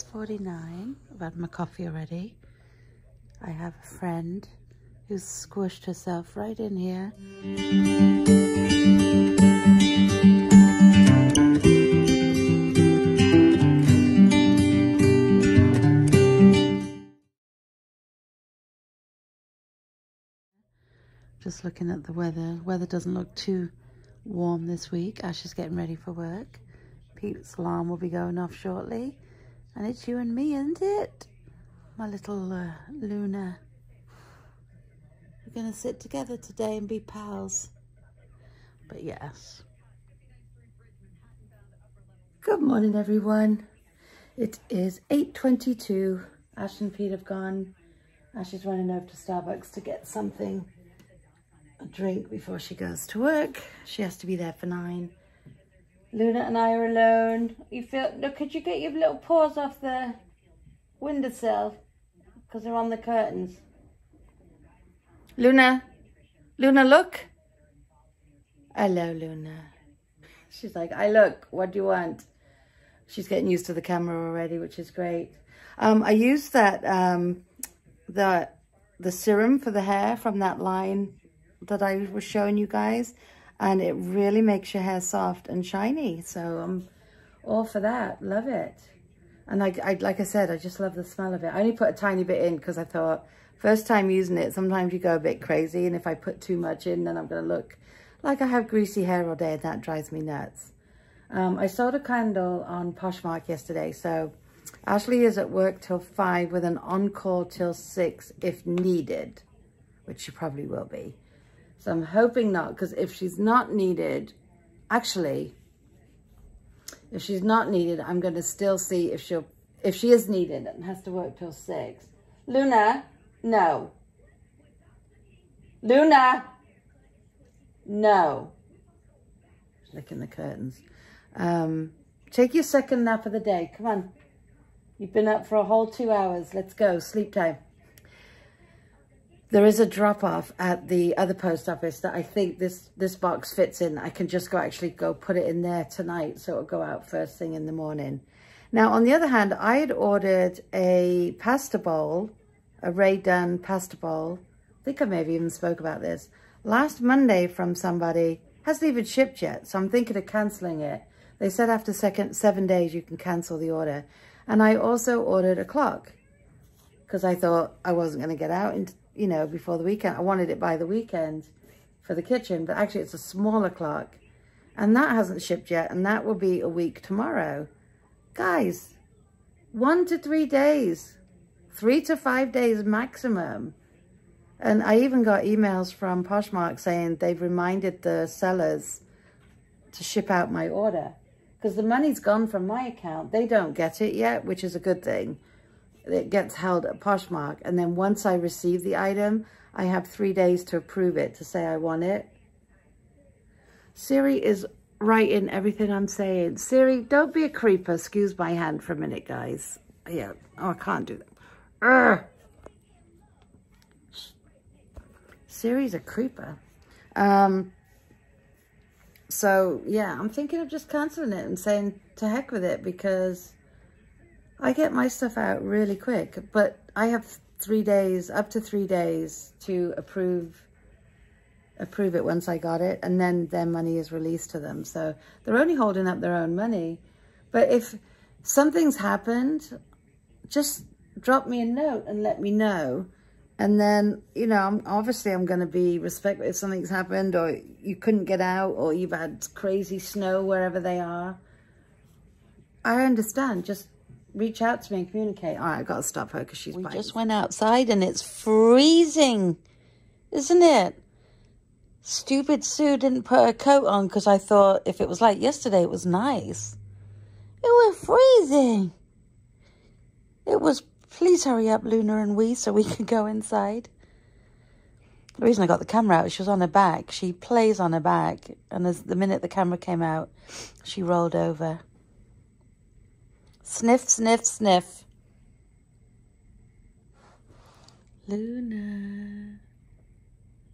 It's 49. I've had my coffee already. I have a friend who's squished herself right in here. Just looking at the weather. Weather doesn't look too warm this week. Ash is getting ready for work. Pete's alarm will be going off shortly. And it's you and me, isn't it? My little uh, Luna. We're going to sit together today and be pals. But yes. Good morning, everyone. It is 8.22. Ash and Pete have gone. Ash is running over to Starbucks to get something a drink before she goes to work. She has to be there for nine. Luna and I are alone. You feel, look, could you get your little paws off the windowsill? Because they're on the curtains. Luna, Luna, look. Hello, Luna. She's like, I look, what do you want? She's getting used to the camera already, which is great. Um, I used that, um, the, the serum for the hair from that line that I was showing you guys. And it really makes your hair soft and shiny. So I'm all for that. Love it. And I, I, like I said, I just love the smell of it. I only put a tiny bit in because I thought, first time using it, sometimes you go a bit crazy. And if I put too much in, then I'm going to look like I have greasy hair all day. And that drives me nuts. Um, I sold a candle on Poshmark yesterday. So Ashley is at work till 5 with an on-call till 6 if needed, which she probably will be. So I'm hoping not, because if she's not needed, actually, if she's not needed, I'm going to still see if she'll, if she is needed and has to work till six. Luna, no. Luna, no. Licking the curtains. Um, take your second nap of the day. Come on. You've been up for a whole two hours. Let's go. Sleep time. There is a drop-off at the other post office that I think this, this box fits in. I can just go actually go put it in there tonight so it'll go out first thing in the morning. Now, on the other hand, I had ordered a pasta bowl, a Rae Dunn pasta bowl. I think I maybe even spoke about this. Last Monday from somebody. Hasn't even shipped yet, so I'm thinking of cancelling it. They said after second seven days you can cancel the order. And I also ordered a clock because I thought I wasn't going to get out in, you know, before the weekend. I wanted it by the weekend for the kitchen, but actually it's a smaller clock. And that hasn't shipped yet, and that will be a week tomorrow. Guys, one to three days, three to five days maximum. And I even got emails from Poshmark saying they've reminded the sellers to ship out my order because the money's gone from my account. They don't get it yet, which is a good thing it gets held at Poshmark. And then once I receive the item, I have three days to approve it, to say I want it. Siri is writing everything I'm saying. Siri, don't be a creeper. Excuse my hand for a minute, guys. Yeah. Oh, I can't do that. Urgh. Siri's a creeper. Um, so, yeah, I'm thinking of just cancelling it and saying to heck with it because I get my stuff out really quick, but I have three days, up to three days to approve approve it once I got it, and then their money is released to them. So they're only holding up their own money. But if something's happened, just drop me a note and let me know. And then, you know, I'm, obviously I'm going to be respectful if something's happened or you couldn't get out or you've had crazy snow wherever they are. I understand. Just reach out to me and communicate. All right, I've got to stop her because she's We biting. just went outside and it's freezing, isn't it? Stupid Sue didn't put her coat on because I thought if it was like yesterday, it was nice. It was freezing. It was, please hurry up, Luna and we, so we can go inside. The reason I got the camera out, she was on her back. She plays on her back. And as the minute the camera came out, she rolled over. Sniff, sniff, sniff. Luna,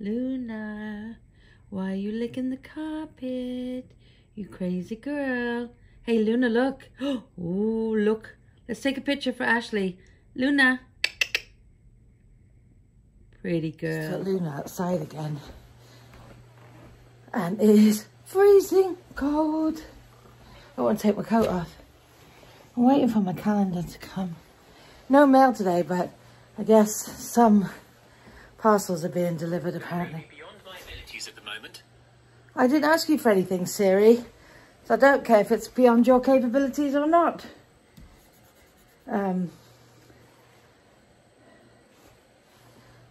Luna, why are you licking the carpet? You crazy girl. Hey, Luna, look. Oh, look. Let's take a picture for Ashley. Luna. Pretty girl. Got Luna outside again. And it is freezing cold. I want to take my coat off. I'm waiting for my calendar to come. No mail today, but I guess some parcels are being delivered apparently. At the moment. I didn't ask you for anything, Siri. So I don't care if it's beyond your capabilities or not. Um,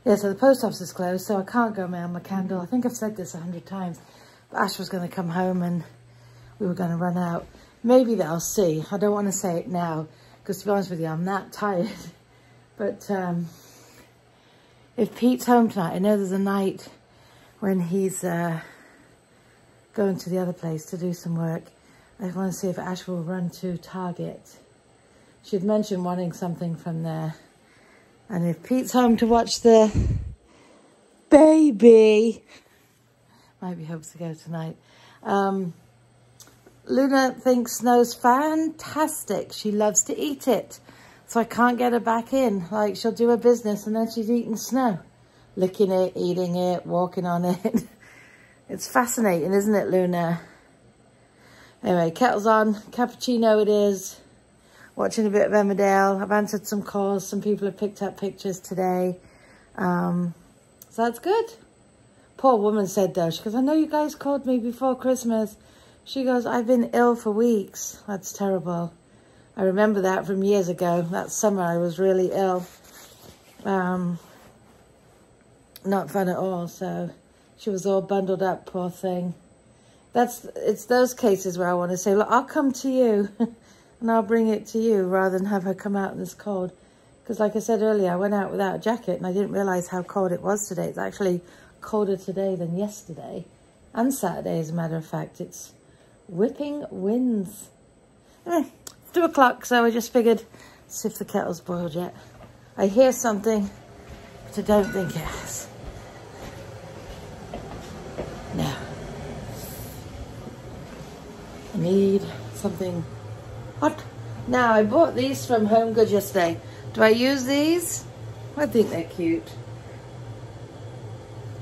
yeah, so the post office is closed, so I can't go mail my candle. I think I've said this a hundred times. But Ash was going to come home and we were going to run out. Maybe they'll see. I don't want to say it now because to be honest with you, I'm that tired. But um, if Pete's home tonight, I know there's a night when he's uh, going to the other place to do some work. I want to see if Ash will run to Target. She'd mentioned wanting something from there. And if Pete's home to watch the baby, might be hopes to go tonight. Um, Luna thinks snow's fantastic. She loves to eat it. So I can't get her back in. Like, she'll do her business and then she's eating snow. Licking it, eating it, walking on it. it's fascinating, isn't it, Luna? Anyway, kettle's on. Cappuccino it is. Watching a bit of Emmerdale. I've answered some calls. Some people have picked up pictures today. Um, so that's good. Poor woman said though, she goes, I know you guys called me before Christmas. She goes, I've been ill for weeks. That's terrible. I remember that from years ago. That summer I was really ill. Um, not fun at all. So she was all bundled up, poor thing. That's It's those cases where I want to say, look, I'll come to you and I'll bring it to you rather than have her come out in this cold. Because like I said earlier, I went out without a jacket and I didn't realize how cold it was today. It's actually colder today than yesterday and Saturday, as a matter of fact. It's whipping winds. Anyway, hmm, two o'clock, so I just figured, see if the kettle's boiled yet. I hear something, but I don't think it has. No. I need something hot. Now, I bought these from Home Goods yesterday. Do I use these? I think they're cute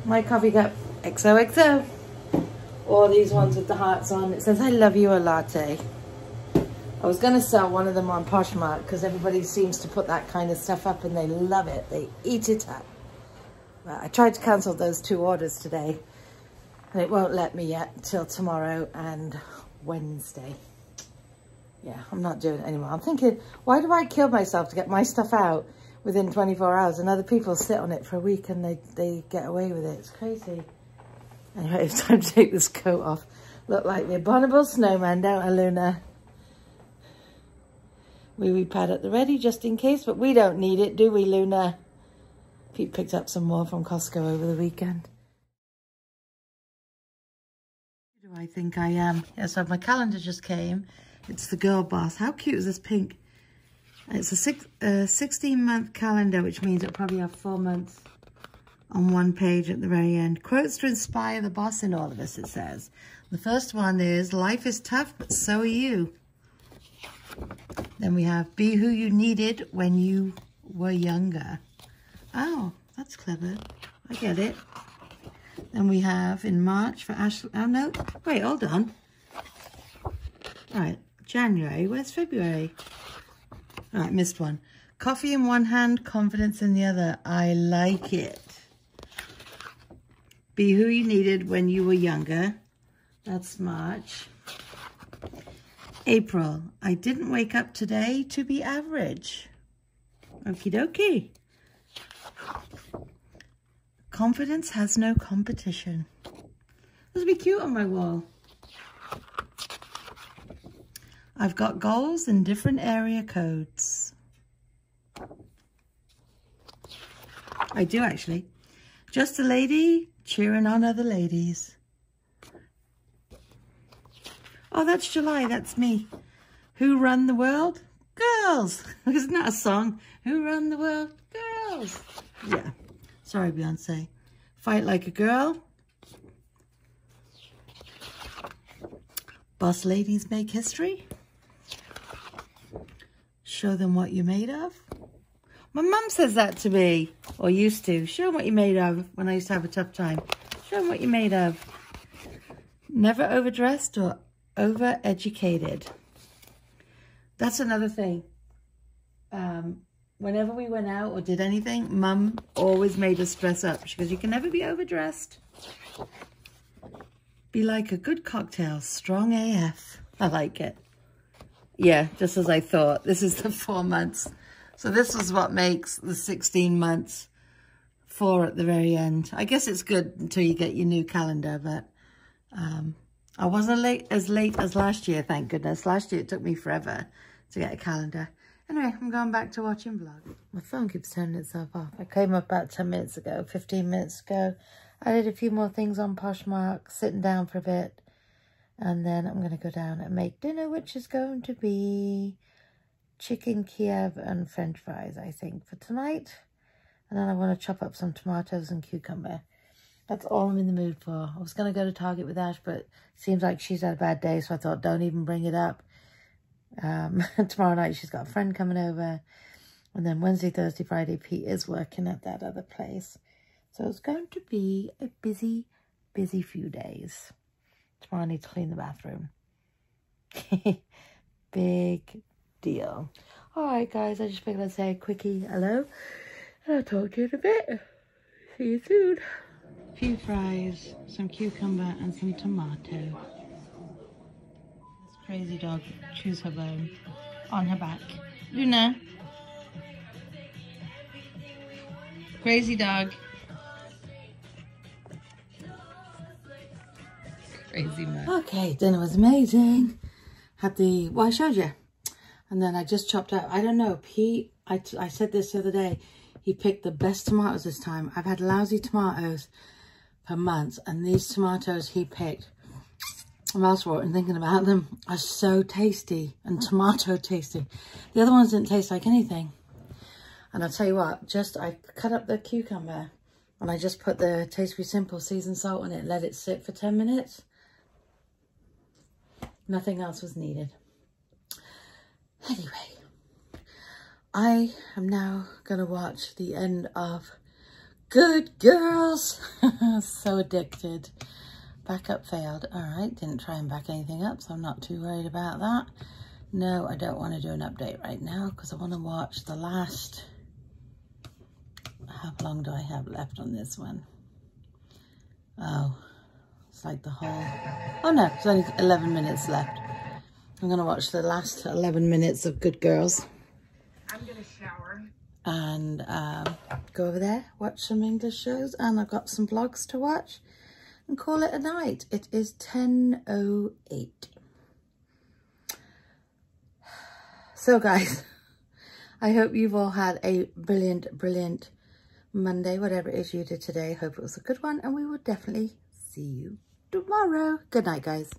my coffee cup XOXO. Or these ones with the hearts on. It says, I love you a latte. I was going to sell one of them on Poshmark because everybody seems to put that kind of stuff up and they love it. They eat it up. But I tried to cancel those two orders today and it won't let me yet till tomorrow and Wednesday. Yeah, I'm not doing it anymore. I'm thinking, why do I kill myself to get my stuff out within 24 hours and other people sit on it for a week and they, they get away with it. It's crazy. Anyway, it's time to take this coat off. Look like the abominable snowman, don't I, Luna? Wee wee pad at the ready just in case, but we don't need it, do we, Luna? Pete picked up some more from Costco over the weekend. Who do I think I am? Yeah, so my calendar just came. It's the girl boss. How cute is this pink? It's a six, uh, 16 month calendar, which means it'll probably have four months on one page at the very end. Quotes to inspire the boss in all of us, it says. The first one is, life is tough, but so are you. Then we have, be who you needed when you were younger. Oh, that's clever. I get it. Then we have in March for Ashley. Oh, no. Wait, hold on. All right, January. Where's February? All right, missed one. Coffee in one hand, confidence in the other. I like it. Be who you needed when you were younger. That's March. April. I didn't wake up today to be average. Okie dokie. Confidence has no competition. This will be cute on my wall. I've got goals in different area codes. I do actually. Just a lady cheering on other ladies. Oh, that's July. That's me. Who run the world? Girls. Isn't that a song? Who run the world? Girls. Yeah. Sorry, Beyonce. Fight like a girl. Boss ladies make history. Show them what you're made of. My mum says that to me, or used to. Show them what you're made of when I used to have a tough time. Show them what you're made of. Never overdressed or over-educated. That's another thing. Um, whenever we went out or did anything, mum always made us dress up. She goes, you can never be overdressed. Be like a good cocktail, strong AF. I like it. Yeah, just as I thought. This is the four months. So this is what makes the 16 months four at the very end. I guess it's good until you get your new calendar, but um, I wasn't late as late as last year, thank goodness. Last year it took me forever to get a calendar. Anyway, I'm going back to watching vlog. My phone keeps turning itself off. I came up about 10 minutes ago, 15 minutes ago. I did a few more things on Poshmark, sitting down for a bit. And then I'm going to go down and make dinner, which is going to be chicken Kiev and french fries, I think, for tonight. And then I want to chop up some tomatoes and cucumber. That's all I'm in the mood for. I was going to go to Target with Ash, but seems like she's had a bad day, so I thought, don't even bring it up. Um, tomorrow night, she's got a friend coming over. And then Wednesday, Thursday, Friday, Pete is working at that other place. So it's going to be a busy, busy few days. Tomorrow I need to clean the bathroom. Big deal. All right, guys, I just figured I'd say a quickie hello. And I'll talk to you in a bit. See you soon. A few fries, some cucumber, and some tomato. This crazy dog chews her bone on her back. Luna. Crazy dog. crazy man. Okay, dinner was amazing. Had the, well, I showed you. And then I just chopped up, I don't know, Pete, I, I said this the other day, he picked the best tomatoes this time. I've had lousy tomatoes for months, and these tomatoes he picked, I'm also thinking about them, are so tasty and tomato tasty. The other ones didn't taste like anything. And I'll tell you what, just I cut up the cucumber and I just put the Taste Simple seasoned salt on it, let it sit for 10 minutes. Nothing else was needed. Anyway, I am now going to watch the end of Good Girls. so addicted. Backup failed. All right, didn't try and back anything up, so I'm not too worried about that. No, I don't want to do an update right now because I want to watch the last... How long do I have left on this one? Oh, it's like the whole... Oh no, it's only 11 minutes left. I'm going to watch the last 11 minutes of Good Girls. I'm going to shower. And um, go over there, watch some English shows. And I've got some vlogs to watch. And call it a night. It is 10.08. So guys, I hope you've all had a brilliant, brilliant Monday, whatever it is you did today. Hope it was a good one. And we will definitely see you tomorrow. Good night, guys.